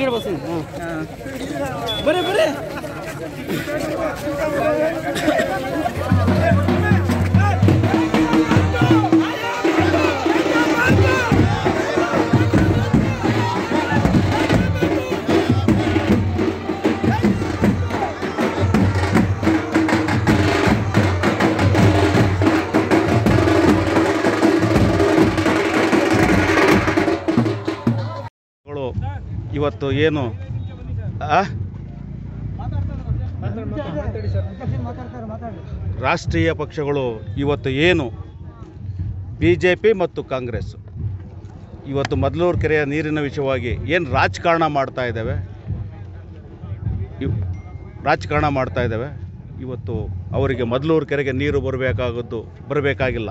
ಈ ಕಡೆ ಬಸ್ಸು ಹಾಂ ಇವತ್ತು ಏನು? ರಾಷ್ಟ್ರೀಯ ಪಕ್ಷಗಳು ಇವತ್ತು ಏನು? ಬಿ ಜೆ ಪಿ ಮತ್ತು ಕಾಂಗ್ರೆಸ್. ಇವತ್ತು ಮದ್ಲೂರು ಕೆರೆಯ ನೀರಿನ ವಿಷಯವಾಗಿ ಏನು ರಾಜಕಾರಣ ಮಾಡ್ತಾ ಇದ್ದಾವೆ? ರಾಜಕಾರಣ ಮಾಡ್ತಾ ಇದ್ದಾವೆ? ಇವತ್ತು ಅವರಿಗೆ ಮದ್ಲೂರು ಕೆರೆಗೆ ನೀರು ಬರಬೇಕಾಗದ್ದು, ಬರಬೇಕಾಗಿಲ್ಲ.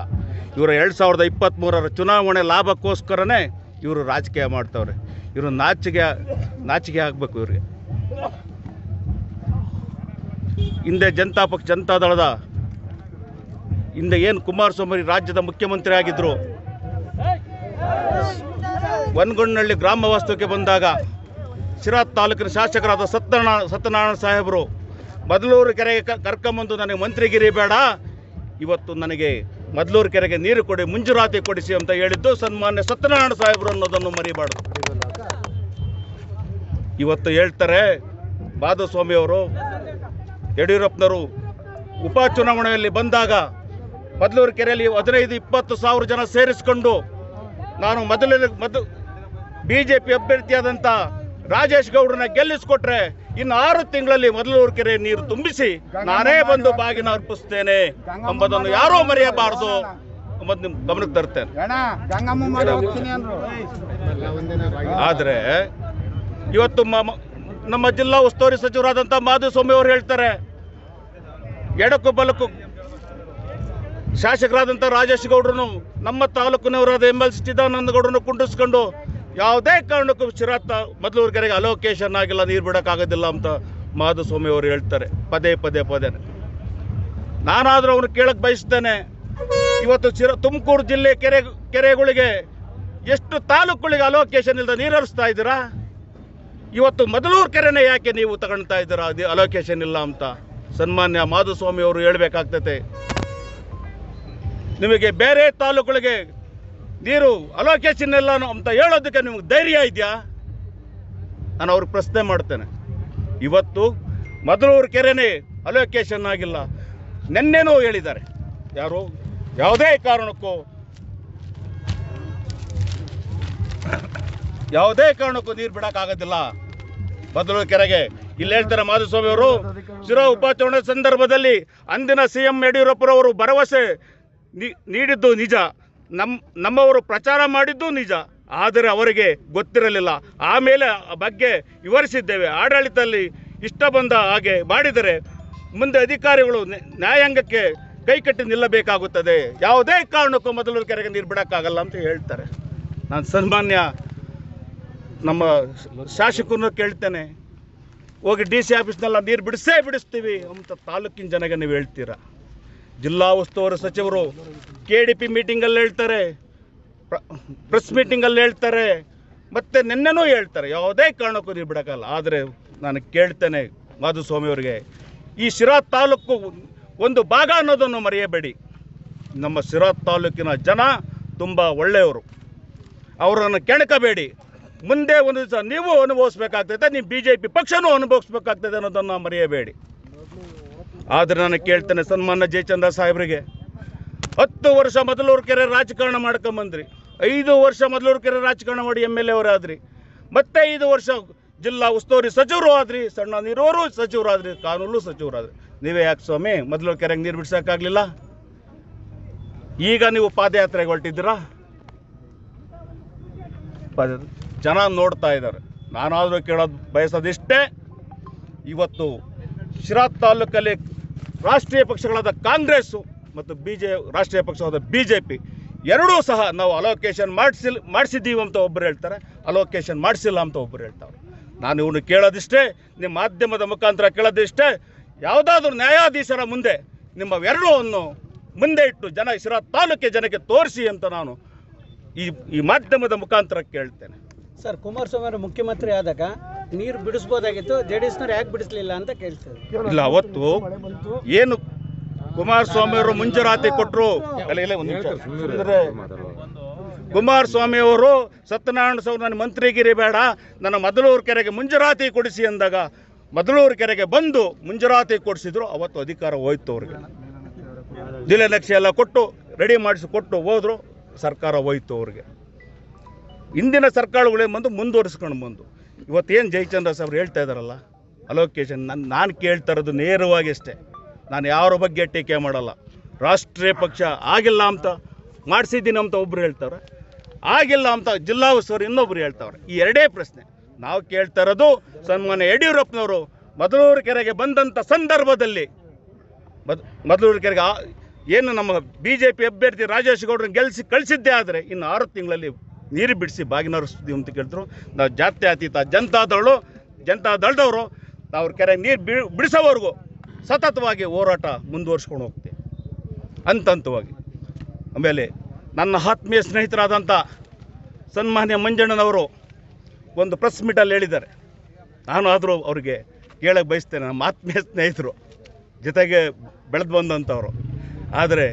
ಇವರು ಎರಡು ಸಾವಿರದ ಇಪ್ಪತ್ತ್ಮೂರರ ಚುನಾವಣೆ ಲಾಭಕ್ಕೋಸ್ಕರನೇ ಇವರು ರಾಜಕೀಯ ಮಾಡ್ತವ್ರೆ. ಇವರು ನಾಚಿಗೆ ನಾಚಿಗೆ ಆಗಬೇಕು ಇವರಿಗೆ. ಹಿಂದೆ ಜನತಾ ಪಕ್ಷ, ಜನತಾ ದಳದ, ಹಿಂದೆ ಏನು ಕುಮಾರಸ್ವಾಮಿ ರಾಜ್ಯದ ಮುಖ್ಯಮಂತ್ರಿ ಆಗಿದ್ದರು ವನಗೊಂಡನಹಳ್ಳಿ ಗ್ರಾಮ ವಾಸ್ತವಕ್ಕೆ ಬಂದಾಗ ಶಿರಾ ತಾಲೂಕಿನ ಶಾಸಕರಾದ ಸತ್ಯನಾರಾಯಣ ಸತ್ಯನಾರಾಯಣ ಸಾಹೇಬರು, ಮದ್ಲೂರು ಕೆರೆಗೆ ಕರ್ಕೊಂಬಂದು ನನಗೆ ಮಂತ್ರಿಗಿರಿ ಬೇಡ. ಇವತ್ತು ನನಗೆ ಮದ್ಲೂರು ಕೆರೆಗೆ ನೀರು ಕೊಡಿ, ಮುಂಜೂರಾತಿ ಕೊಡಿಸಿ ಅಂತ ಹೇಳಿದ್ದು ಸನ್ಮಾನ್ಯ ಸತ್ಯನಾರಾಯಣ ಸಾಹೇಬರು ಅನ್ನೋದನ್ನು ಮರಿಬಾರ್ದು. ಇವತ್ತು ಹೇಳ್ತಾರೆ ಮಾಧುಸ್ವಾಮಿಯವರು ಯಡಿಯೂರಪ್ಪನವರು ಉಪಚುನಾವಣೆಯಲ್ಲಿ ಬಂದಾಗ ಮೊದಲೂರು ಕೆರೆಯಲ್ಲಿ ಹದಿನೈದು ಇಪ್ಪತ್ತು ಸಾವಿರ ಜನ ಸೇರಿಸಿಕೊಂಡು ನಾನು ಮೊದಲ ಮೊದಲು ಬಿ ಜೆ ಪಿ ಅಭ್ಯರ್ಥಿಯಾದಂಥ ರಾಜೇಶ್ ಗೌಡ್ರನ್ನ ಗೆಲ್ಲಿಸ್ಕೊಟ್ರೆ ಇನ್ನು ಆರು ತಿಂಗಳಲ್ಲಿ ಮೊದಲೂರು ಕೆರೆ ನೀರು ತುಂಬಿಸಿ ನಾನೇ ಬಂದು ಬಾಗಿನ ಅರ್ಪಿಸ್ತೇನೆ ಎಂಬುದನ್ನು ಯಾರೂ ಮರೆಯಬಾರದು ಎಂಬುದು ನಿಮ್ಮ ಗಮನಕ್ಕೆ ತರ್ತೇನೆ. ಆದರೆ ಇವತ್ತು ನಮ್ಮ ಜಿಲ್ಲಾ ಉಸ್ತುವಾರಿ ಸಚಿವರಾದಂಥ ಮಾಧುಸ್ವಾಮಿ ಅವರು ಹೇಳ್ತಾರೆ ಎಡಕ್ಕೂ ಬಲಕ್ಕೂ ಶಾಸಕರಾದಂಥ ರಾಜೇಶ್ ಗೌಡ್ರನ್ನು ನಮ್ಮ ತಾಲೂಕಿನವರಾದ ಎಂ ಎಲ್ ಚಿದಾನಂದ ಗೌಡ್ರನ್ನು ಕುಂಡಿಸ್ಕೊಂಡು ಯಾವುದೇ ಕಾರಣಕ್ಕೂ ಶಿರಾತ ಕೆರೆಗೆ ಅಲೋಕೇಶನ್ ಆಗಿಲ್ಲ, ನೀರು ಬಿಡೋಕ್ಕಾಗೋದಿಲ್ಲ ಅಂತ ಮಾಧುಸ್ವಾಮಿ ಅವರು ಹೇಳ್ತಾರೆ, ಪದೇ ಪದೇ ಪದೇ. ನಾನಾದರೂ ಅವನು ಕೇಳಕ್ಕೆ ಬಯಸ್ತೇನೆ, ಇವತ್ತು ಚಿರ ತುಮಕೂರು ಜಿಲ್ಲೆ ಕೆರೆ, ಕೆರೆಗಳಿಗೆ ಎಷ್ಟು ತಾಲೂಕುಗಳಿಗೆ ಅಲೋಕೇಶನ್ ಇಲ್ಲದೆ ನೀರು ಹರಿಸ್ತಾ ಇದ್ದೀರಾ? ಇವತ್ತು ಮೊದಲೂರು ಕೆರೆನೇ ಯಾಕೆ ನೀವು ತಗೊಳ್ತಾ ಇದ್ದೀರಾ? ಅದು ಅಲೋಕೇಶನ್ ಇಲ್ಲ ಅಂತ. ಸನ್ಮಾನ್ಯ ಮಾಧುಸ್ವಾಮಿ ಅವರು ಹೇಳಬೇಕಾಗ್ತದೆ ನಿಮಗೆ ಬೇರೆ ತಾಲೂಕುಗಳಿಗೆ ನೀರು ಅಲೋಕೇಶನ್ ಇಲ್ಲ ಅಂತ ಹೇಳೋದಕ್ಕೆ ನಿಮ್ಗೆ ಧೈರ್ಯ ಇದೆಯಾ? ನಾನು ಅವ್ರಿಗೆ ಪ್ರಶ್ನೆ ಮಾಡ್ತೇನೆ. ಇವತ್ತು ಮೊದಲೂರು ಕೆರೆನೇ ಅಲೋಕೇಶನ್ ಆಗಿಲ್ಲ. ನಿನ್ನೆನೂ ಹೇಳಿದ್ದಾರೆ. ಯಾರು? ಯಾವುದೇ ಕಾರಣಕ್ಕೂ. ಯಾವುದೇ ಕಾರಣಕ್ಕೂ ನೀರು ಬಿಡೋಕ್ಕಾಗೋದಿಲ್ಲ. ಬದಲು ಕೆರೆಗೆ. ಇಲ್ಲಿ ಹೇಳ್ತಾರೆ ಮಾಧುಸ್ವಾಮಿ ಅವರು, ಶಿರಾ ಉಪಚುನಾವಣೆ ಸಂದರ್ಭದಲ್ಲಿ ಅಂದಿನ ಸಿ ಎಂ ಯಡಿಯೂರಪ್ಪರವರು ಭರವಸೆ ನೀಡಿದ್ದು ನಿಜ. ನಮ್ಮ ನಮ್ಮವರು ಪ್ರಚಾರ ಮಾಡಿದ್ದು ನಿಜ. ಆದರೆ ಅವರಿಗೆ ಗೊತ್ತಿರಲಿಲ್ಲ. ಆಮೇಲೆ ಬಗ್ಗೆ ವಿವರಿಸಿದ್ದೇವೆ. ಆಡಳಿತದಲ್ಲಿ ಇಷ್ಟ ಬಂದ ಹಾಗೆ ಮಾಡಿದರೆ ಮುಂದೆ ಅಧಿಕಾರಿಗಳು ನ್ಯಾ- ನ್ಯಾಯಾಂಗಕ್ಕೆ ಕೈಕಟ್ಟಿ ನಿಲ್ಲಬೇಕಾಗುತ್ತದೆ. ಯಾವುದೇ ಕಾರಣಕ್ಕೂ ಮೊದಲು ಕೆರೆಗೆ ನೀರು ಬಿಡೋಕ್ಕಾಗಲ್ಲ ಅಂತ ಹೇಳ್ತಾರೆ. ನಾನು ಸನ್ಮಾನ್ಯ ನಮ್ಮ ಶಾಸಕರನ್ನು ಕೇಳ್ತೇನೆ. ಹೋಗಿ ಡಿ ಸಿ ಆಫೀಸ್ನೆಲ್ಲ ನೀರು ಬಿಡಿಸೇ ಬಿಡಿಸ್ತೀವಿ ಅಂತ ತಾಲೂಕಿನ ಜನಗೆ ನೀವು ಹೇಳ್ತೀರಾ? ಜಿಲ್ಲಾ ಉಸ್ತುವಾರಿ ಸಚಿವರು ಕೆ ಡಿ ಪಿ ಮೀಟಿಂಗಲ್ಲಿ ಹೇಳ್ತಾರೆ, ಪ್ರ- ಪ್ರೆಸ್ ಮೀಟಿಂಗಲ್ಲಿ ಹೇಳ್ತಾರೆ, ಮತ್ತು ನಿನ್ನೆನೂ ಹೇಳ್ತಾರೆ. ಯಾವುದೇ ಕಾರಣಕ್ಕೂ ನೀರು ಬಿಡೋಕ್ಕಲ್ಲ ಆದರೆ ನಾನು ಕೇಳ್ತೇನೆ ಮಾಧುಸ್ವಾಮಿ ಅವರಿಗೆ, ಈ ಶಿರಾ ತಾಲೂಕು ಒಂದು ಭಾಗ ಅನ್ನೋದನ್ನು ಮರೆಯಬೇಡಿ. ನಮ್ಮ ಶಿರಾ ತಾಲೂಕಿನ ಜನ ತುಂಬ ಒಳ್ಳೆಯವರು. ಅವರನ್ನು ಕೆಣಕಬೇಡಿ. ಮುಂದೆ ಒಂದು ದಿವಸ ನೀವು ಅನುಭವಿಸ್ಬೇಕಾಗ್ತದೆ ನೀವು ಬಿ ಜೆ ಪಿ ಪಕ್ಷನೂ ಅನುಭವಿಸ್ಬೇಕಾಗ್ತದೆ ಅನ್ನೋದನ್ನು ಮರೆಯಬೇಡಿ. ಆದರೆ ನಾನು ಕೇಳ್ತೇನೆ ಸನ್ಮಾನ್ಯ ಜಯಚಂದ್ರ ಸಾಹೇಬರಿಗೆ, ಹತ್ತು ವರ್ಷ ಮೊದಲೂರು ಕೆರೆ ರಾಜಕಾರಣ ಮಾಡ್ಕೊಂಬಂದ್ರಿ. ಐದು ವರ್ಷ ಮೊದಲೂರು ಕೆರೆ ರಾಜಕಾರಣ ಮಾಡಿ ಎಂ ಎಲ್ ಎ ಮತ್ತೆ ಐದು ವರ್ಷ ಜಿಲ್ಲಾ ಉಸ್ತುವಾರಿ ಸಚಿವರು ಆದ್ರಿ, ಸಣ್ಣ ನೀರೋರು ಸಚಿವರಾದ್ರಿ, ಕಾನೂನು ಸಚಿವರಾದ್ರಿ. ನೀವೇ ಯಾಕೆ ಸ್ವಾಮಿ ಮೊದಲು ಕೆರೆಗೆ ನೀರು ಬಿಡ್ಸೋಕ್ಕಾಗಲಿಲ್ಲ? ಈಗ ನೀವು ಪಾದಯಾತ್ರೆಗೆ ಹೊರಟಿದ್ದೀರಾ? ಪದ- ಜನ ನೋಡ್ತಾ ಇದ್ದಾರೆ. ನಾನಾದರೂ ಕೇಳೋದು ಬಯಸೋದಿಷ್ಟೇ. ಇವತ್ತು ಶಿರಾ ತಾಲೂಕಲ್ಲಿ ರಾಷ್ಟ್ರೀಯ ಪಕ್ಷಗಳಾದ ಕಾಂಗ್ರೆಸ್ಸು ಮತ್ತು ಬಿ ಜೆ ರಾಷ್ಟ್ರೀಯ ಪಕ್ಷವಾದ ಬಿ ಜೆ ಪಿ ಎರಡೂ ಸಹ ನಾವು ಅಲೋಕೇಶನ್ ಮಾಡಿಸಿಲ್, ಮಾಡಿಸಿದ್ದೀವಿ ಅಂತ ಒಬ್ಬರು ಹೇಳ್ತಾರೆ. ಅಲೋಕೇಶನ್ ಮಾಡಿಸಿಲ್ಲ ಅಂತ ಒಬ್ಬರು ಹೇಳ್ತಾರೆ. ನಾನು ಇವನು ಕೇಳೋದಿಷ್ಟೇ, ನಿಮ್ಮ ಮಾಧ್ಯಮದ ಮುಖಾಂತರ ಕೇಳೋದಿಷ್ಟೇ. ಯಾವುದಾದ್ರೂ ನ್ಯಾಯಾಧೀಶರ ಮುಂದೆ ನಿಮ್ಮ ಎರಡೂವನ್ನು ಮುಂದೆ ಇಟ್ಟು ಜನ ಶಿರಾ ತಾಲೂಕಿನ ಜನಕ್ಕೆ ತೋರಿಸಿ ಅಂತ ನಾನು ಈ ಈ ಮಾಧ್ಯಮದ ಮುಖಾಂತರ ಕೇಳ್ತೇನೆ. ಸರ್, ಕುಮಾರಸ್ವಾಮಿ ಅವರು ಮುಖ್ಯಮಂತ್ರಿ ಆದಾಗ ನೀರು ಬಿಡಿಸ್ಬೋದಾಗಿತ್ತು ಜೆ ಡಿ ಎಸ್ನವ್ರು ಯಾಕೆ ಬಿಡಿಸ್ಲಿಲ್ಲ ಅಂತ ಕೇಳ್ತಾರೆ ಇಲ್ಲ, ಅವತ್ತು ಏನು ಕುಮಾರಸ್ವಾಮಿ ಅವರು ಮುಂಜೂರಾತಿ ಕೊಟ್ಟರು ಕುಮಾರಸ್ವಾಮಿ ಅವರು, ಸತ್ಯನಾರಾಯಣ ಸ್ವಾಮಿ ನನ್ನ ಮಂತ್ರಿಗಿರಿ ಬೇಡ, ನನ್ನ ಮದಲೂರು ಕೆರೆಗೆ ಮುಂಜರಾತಿ ಕೊಡಿಸಿ ಅಂದಾಗ ಮದಲೂರು ಕೆರೆಗೆ ಬಂದು ಮುಂಜರಾತಿ ಕೊಡಿಸಿದ್ರು, ಅವತ್ತು ಅಧಿಕಾರ ಹೋಯ್ತು ಅವ್ರಿಗೆ. ಲಕ್ಷ್ಯ ಎಲ್ಲ ಕೊಟ್ಟು, ರೆಡಿ ಮಾಡಿಸಿ ಕೊಟ್ಟು ಹೋದ್ರು, ಸರ್ಕಾರ ಹೋಯ್ತು ಅವ್ರಿಗೆ. ಇಂದಿನ ಸರ್ಕಾರಗಳೇ ಬಂದು ಮುಂದುವರಿಸ್ಕೊಂಡು ಬಂದು. ಇವತ್ತೇನು ಜಯಚಂದ್ರ ಸಾಬ್ರು ಹೇಳ್ತಾ ಇದ್ದಾರಲ್ಲ? ಅಲೋಕೇಶನ್ ನನ್ನ ನಾನು ಕೇಳ್ತಾ ಇರೋದು ನೇರವಾಗಿ ಅಷ್ಟೇ. ನಾನು ಯಾರ ಬಗ್ಗೆ ಟೀಕೆ ಮಾಡಲ್ಲ. ರಾಷ್ಟ್ರೀಯ ಪಕ್ಷ ಆಗಿಲ್ಲ ಅಂತ ಮಾಡಿಸಿದ್ದೀನಿ ಅಂತ ಒಬ್ರು ಹೇಳ್ತಾರೆ. ಆಗಿಲ್ಲ ಅಂತ ಜಿಲ್ಲಾ ಉಸ್ತುವಾರಿ ಇನ್ನೊಬ್ರು ಹೇಳ್ತಾವ್ರೆ ಈ ಎರಡೇ ಪ್ರಶ್ನೆ. ನಾವು ಕೇಳ್ತಾ ಇರೋದು ಸನ್ಮಾನ್ಯ ಯಡಿಯೂರಪ್ಪನವರು ಮೊದಲೂರು ಕೆರೆಗೆ ಬಂದಂಥ ಸಂದರ್ಭದಲ್ಲಿ ಮದ್ ಮೊದಲೂರು ಕೆರೆಗೆ ಏನು ನಮ್ಮ ಬಿ ಜೆ ಪಿ ಅಭ್ಯರ್ಥಿ ರಾಜೇಶ್ ಗೌಡ್ರನ್ನ ಗೆಲ್ಲಿಸಿ ಕಳಿಸಿದ್ದೇ ಆದರೆ ಇನ್ನು ಆರು ತಿಂಗಳಲ್ಲಿ ನೀರು ಬಿಡಿಸಿ ಬಾಗಿನರಿಸ್ತೀವಿ ಅಂತ ಕೇಳಿದ್ರು ನಾವು ಜಾತ್ಯಾತೀತ ಜನತಾದಳು ಜನತಾ ದಳದವರು ನಾವು ಅವ್ರ ಕೆರೆಗೆ ನೀರು ಬಿ ಬಿಡಿಸೋವರೆಗೂ ಸತತವಾಗಿ ಹೋರಾಟ ಮುಂದುವರ್ಸ್ಕೊಂಡು ಹೋಗ್ತೀವಿ. ಅಂತಂತವಾಗಿ ಆಮೇಲೆ ನನ್ನ ಆತ್ಮೀಯ ಸ್ನೇಹಿತರಾದಂಥ ಸನ್ಮಾನ್ಯ ಮಂಜಣ್ಣನವರು ಒಂದು ಪ್ರೆಸ್ ಮೀಟಲ್ಲಿ ಹೇಳಿದ್ದಾರೆ. ನಾನು ಆದರೂ ಅವರಿಗೆ ಕೇಳಕ್ಕೆ ಬಯಸ್ತೇನೆ, ನಮ್ಮ ಆತ್ಮೀಯ ಸ್ನೇಹಿತರು. ಜೊತೆಗೆ ಬೆಳೆದು ಬಂದಂಥವರು ಆದರೆ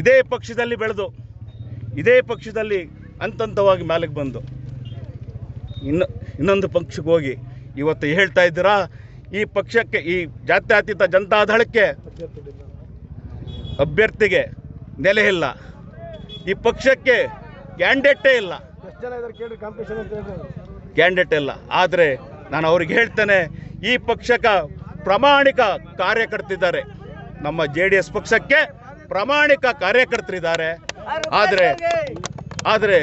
ಇದೇ ಪಕ್ಷದಲ್ಲಿ ಬೆಳೆದು, ಇದೇ ಪಕ್ಷದಲ್ಲಿ ಹಂತಂತವಾಗಿ ಮೇಲಕ್ಕೆ ಬಂದು. ಇನ್ನು, ಇನ್ನೊಂದು ಪಕ್ಷಕ್ಕೆ ಹೋಗಿ, ಇವತ್ತು ಹೇಳ್ತಾ ಇದ್ದೀರಾ, ಈ ಪಕ್ಷಕ್ಕೆ, ಈ ಜಾತ್ಯತೀತ ಜನತಾದಳಕ್ಕೆ ಅಭ್ಯರ್ಥಿಗೆ ನೆಲೆ ಇಲ್ಲ. ಈ ಪಕ್ಷಕ್ಕೆ ಕ್ಯಾಂಡಿಡೇಟೇ ಇಲ್ಲ. ಕ್ಯಾಂಡಿಡೇಟ್ ಇಲ್ಲ. ಆದರೆ ನಾನು ಅವ್ರಿಗೆ ಹೇಳ್ತೇನೆ, ಈ ಪಕ್ಷಕ್ಕೆ ಪ್ರಾಮಾಣಿಕ ಕಾರ್ಯಕರ್ತಿದ್ದಾರೆ. ನಮ್ಮ ಜೆ ಪಕ್ಷಕ್ಕೆ ಪ್ರಾಮಾಣಿಕ ಕಾರ್ಯಕರ್ತರಿದ್ದಾರೆ. ಆದರೆ ಆದರೆ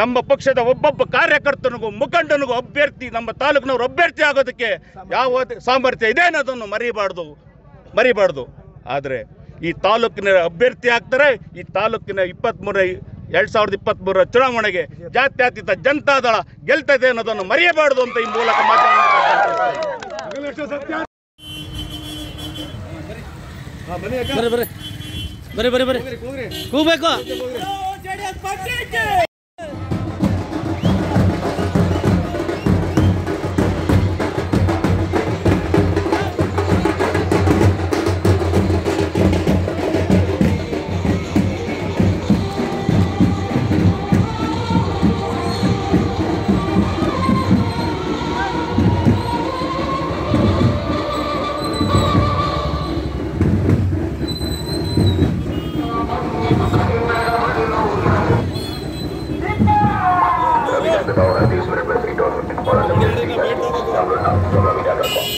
ನಮ್ಮ ಪಕ್ಷದ ಒಬ್ಬೊಬ್ಬ ಕಾರ್ಯಕರ್ತನಿಗೂ, ಮುಖಂಡನಿಗೂ ಅಭ್ಯರ್ಥಿ, ನಮ್ಮ ತಾಲೂಕಿನವರು ಅಭ್ಯರ್ಥಿ ಆಗೋದಕ್ಕೆ ಯಾವ ಸಾಮರ್ಥ್ಯ ಇದೆ ಅನ್ನೋದನ್ನು ಮರಿಬಾರ್ದು ಮರಿಬಾರ್ದು. ಆದರೆ ಈ ತಾಲೂಕಿನ ಅಭ್ಯರ್ಥಿ ಆಗ್ತಾರೆ, ಈ ತಾಲೂಕಿನ ಇಪ್ಪತ್ತ್ಮೂರ ಎರಡು ಸಾವಿರದ ಇಪ್ಪತ್ತ್ಮೂರರ ಚುನಾವಣೆಗೆ ಜಾತ್ಯತೀತ ಜನತಾದಳ ಗೆಲ್ತದೆ ಅನ್ನೋದನ್ನು ಮರೆಯಬಾರದು ಅಂತ ಈ ಮೂಲಕ ಮಾತಾಡ್ತಾರೆ Patrick!